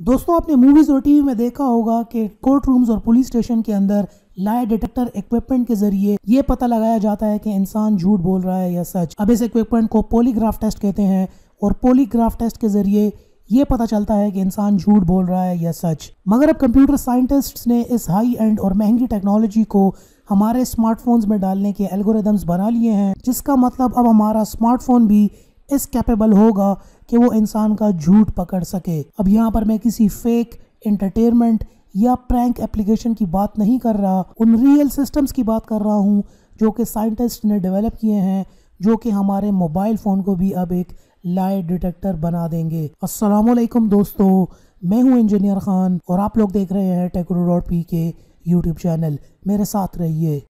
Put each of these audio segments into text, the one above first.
दोस्तों, आपने मूवीज़ और टीवी में देखा होगा कि कोर्ट रूम्स और पुलिस स्टेशन के अंदर लाइट डिटेक्टर इक्विपमेंट के ज़रिए ये पता लगाया जाता है कि इंसान झूठ बोल रहा है या सच। अब इस इक्विपमेंट को पोलीग्राफ टेस्ट कहते हैं और पोलीग्राफ टेस्ट के ज़रिए ये पता चलता है कि इंसान झूठ बोल रहा है या सच। मगर अब कंप्यूटर साइंटिस्ट्स ने इस हाई एंड और महँगी टेक्नोलॉजी को हमारे स्मार्टफोन्स में डालने के एल्गोरिदम्स बना लिए हैं, जिसका मतलब अब हमारा स्मार्टफ़ोन भी इस कैपेबल होगा कि वो इंसान का झूठ पकड़ सके। अब यहाँ पर मैं किसी फेक इंटरटेनमेंट या प्रैंक एप्लीकेशन की बात नहीं कर रहा, उन रियल सिस्टम्स की बात कर रहा हूँ, जो कि साइंटिस्ट ने डेवलप किए हैं, जो कि हमारे मोबाइल फ़ोन को भी अब एक लाइट डिटेक्टर बना देंगे। असलकुम दोस्तों, मैं हूँ इंजीनियर खान और आप लोग देख रहे हैं Techro dot P K YouTube channel मेरे साथ रहिए।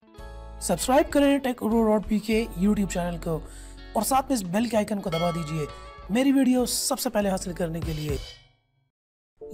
सब्सक्राइब करें Techro dot P K YouTube channel को। और साथ में इस बेल के आइकन को दबा दीजिए। मेरी वीडियो सबसे पहले हासिल करने के लिए।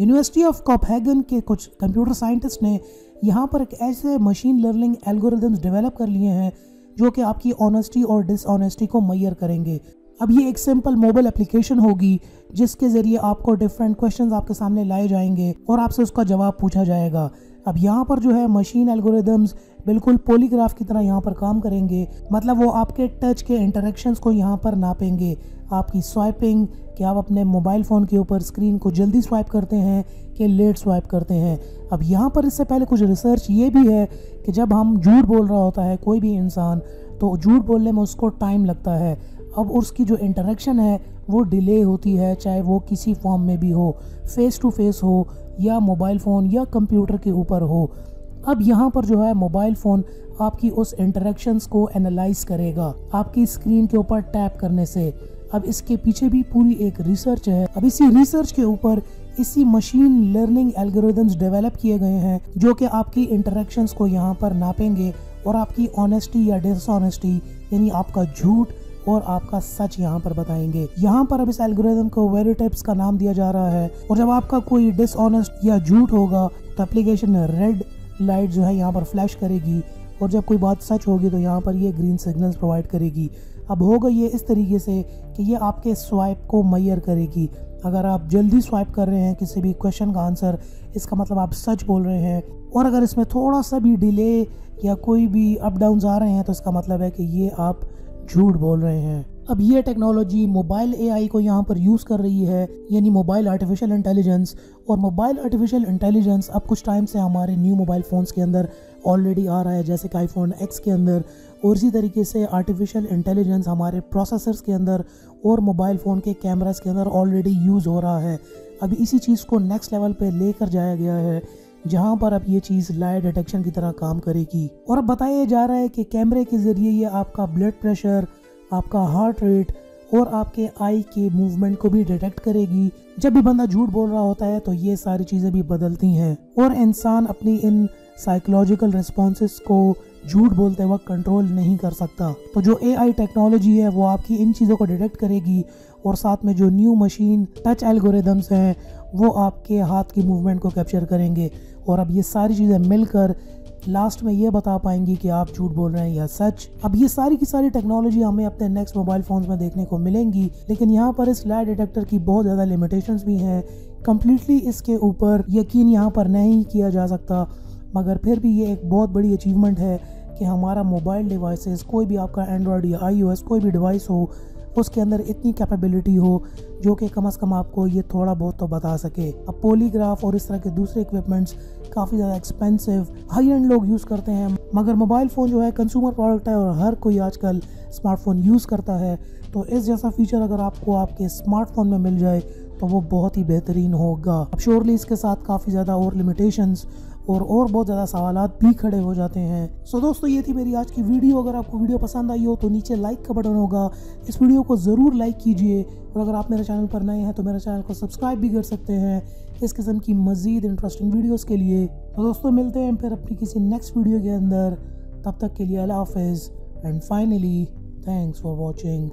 यूनिवर्सिटी ऑफ़ कॉपहैगन के कुछ कंप्यूटर साइंटिस्ट ने यहाँ पर एक ऐसे मशीन लर्निंग एल्गोरिदम्स डेवलप कर लिए हैं, जो कि आपकी ऑनेस्टी और डिसऑनेस्टी को मैयर करेंगे। अब ये एक सिंपल मोबाइल एप्लीकेशन होगी, जिसके ज़रिए आपको डिफरेंट क्वेश्चंस आपके सामने लाए जाएँगे और आपसे उसका जवाब पूछा जाएगा। अब यहाँ पर जो है मशीन एल्गोरिदम्स बिल्कुल पोलीग्राफ की तरह यहाँ पर काम करेंगे। मतलब वो आपके टच के इंटरेक्शंस को यहाँ पर नापेंगे। आपकी स्वाइपिंग कि आप अपने मोबाइल फ़ोन के ऊपर स्क्रीन को जल्दी स्वाइप करते हैं कि लेट स्वाइप करते हैं। अब यहाँ पर इससे पहले कुछ रिसर्च ये भी है कि जब हम झूठ बोल रहा होता है कोई भी इंसान तो झूठ बोलने में उसको टाइम लगता है। अब उसकी जो इंटरेक्शन है, वो डिले होती है, चाहे वो किसी फॉर्म में भी हो फेस टू फेस हो, या मोबाइल फ़ोन या कंप्यूटर के ऊपर हो। अब यहाँ पर जो है मोबाइल फ़ोन आपकी उस इंटरेक्शंस को एनालाइज करेगा, आपकी स्क्रीन के ऊपर टैप करने से। अब इसके पीछे भी पूरी एक रिसर्च है। अब इसी रिसर्च के ऊपर इसी मशीन लर्निंग एल्गोरिदम्स डेवलप किए गए हैं, जो कि आपकी इंटरेक्शंस को यहाँ पर नापेंगे, और आपकी ऑनेस्टी या डिसऑनेस्टी यानी आपका झूठ और आपका सच यहाँ पर बताएँगे। यहाँ पर अब इस एल्गोरिदम को वेरी टिप्स का नाम दिया जा रहा है। और जब आपका कोई डिसऑनेस्ट या झूठ होगा तो एप्लीकेशन रेड लाइट जो है यहाँ पर फ्लैश करेगी। और जब कोई बात सच होगी तो यहाँ पर ये ग्रीन सिग्नल्स प्रोवाइड करेगी। अब होगा ये इस तरीके से कि ये आपके स्वाइप को मैयर करेगी। अगर आप जल्दी स्वाइप कर रहे हैं किसी भी क्वेश्चन का आंसर इसका मतलब आप सच बोल रहे हैं। और अगर इसमें थोड़ा सा भी डिले या कोई भी अप डाउन आ रहे हैं तो इसका मतलब है कि ये आप झूठ बोल रहे हैं। अब ये टेक्नोलॉजी मोबाइल एआई को यहाँ पर यूज़ कर रही है, यानी मोबाइल आर्टिफिशियल इंटेलिजेंस और मोबाइल आर्टिफिशियल इंटेलिजेंस अब कुछ टाइम से हमारे न्यू मोबाइल फ़ोन्स के अंदर ऑलरेडी आ रहा है, जैसे कि आईफोन एक्स के अंदर। और इसी तरीके से आर्टिफिशियल इंटेलिजेंस हमारे प्रोसेसर्स के अंदर और मोबाइल फ़ोन के कैमरास के अंदर ऑलरेडी यूज़ हो रहा है। अभी इसी चीज़ को नेक्स्ट लेवल पे लेकर जाया गया है। जहाँ पर अब ये चीज़ लाइट डिटेक्शन की तरह काम करेगी। और अब बताया जा रहा है कि कैमरे के ज़रिए ये आपका ब्लड प्रेशर आपका हार्ट रेट और आपके आई के मूवमेंट को भी डिटेक्ट करेगी। जब भी बंदा झूठ बोल रहा होता है तो ये सारी चीज़ें भी बदलती हैं। और इंसान अपनी इन साइकोलॉजिकल रिस्पॉन्स को झूठ बोलते वक्त कंट्रोल नहीं कर सकता। तो जो एआई टेक्नोलॉजी है, वो आपकी इन चीज़ों को डिटेक्ट करेगी और साथ में जो न्यू मशीन टच एल्गोरिदम्स हैं, वो आपके हाथ की मूवमेंट को कैप्चर करेंगे। और अब ये सारी चीज़ें मिलकर लास्ट में ये बता पाएँगी कि आप झूठ बोल रहे हैं या सच। अब ये सारी की सारी टेक्नोलॉजी हमें अपने नेक्स्ट मोबाइल फोन्स में देखने को मिलेंगी, लेकिन यहाँ पर इस लाइट डिटेक्टर की बहुत ज़्यादा लिमिटेशंस भी हैं। कम्प्लीटली इसके ऊपर यकीन यहाँ पर नहीं किया जा सकता। मगर फिर भी ये एक बहुत बड़ी अचीवमेंट है कि हमारा मोबाइल डिवाइसेस कोई भी आपका एंड्रॉयड या आईओएस कोई भी डिवाइस हो, उसके अंदर इतनी कैपेबिलिटी हो जो कि कम अज़ कम आपको ये थोड़ा बहुत तो बता सके। अब पोलीग्राफ और इस तरह के दूसरे इक्विपमेंट्स काफ़ी ज़्यादा एक्सपेंसिव हाई एंड लोग यूज़ करते हैं, मगर मोबाइल फ़ोन जो है कंज्यूमर प्रोडक्ट है और हर कोई आजकल स्मार्टफ़ोन यूज़ करता है। तो इस जैसा फीचर अगर आपको आपके स्मार्टफ़ोन में मिल जाए तो वो बहुत ही बेहतरीन होगा। अब श्योरली इसके साथ काफ़ी ज़्यादा और लिमिटेशंस और और बहुत ज़्यादा सवाल भी खड़े हो जाते हैं। सो so, दोस्तों ये थी मेरी आज की वीडियो। अगर आपको वीडियो पसंद आई हो तो नीचे लाइक का बटन होगा। इस वीडियो को ज़रूर लाइक कीजिए। और अगर आप मेरे चैनल पर नए हैं तो मेरे चैनल को सब्सक्राइब भी कर सकते हैं इस किस्म की मज़ीद इंटरेस्टिंग वीडियोज़ के लिए। तो दोस्तों मिलते हैं फिर अपनी किसी नेक्स्ट वीडियो के अंदर। तब तक के लिए अल्लाह हाफिज़। And finally thanks for watching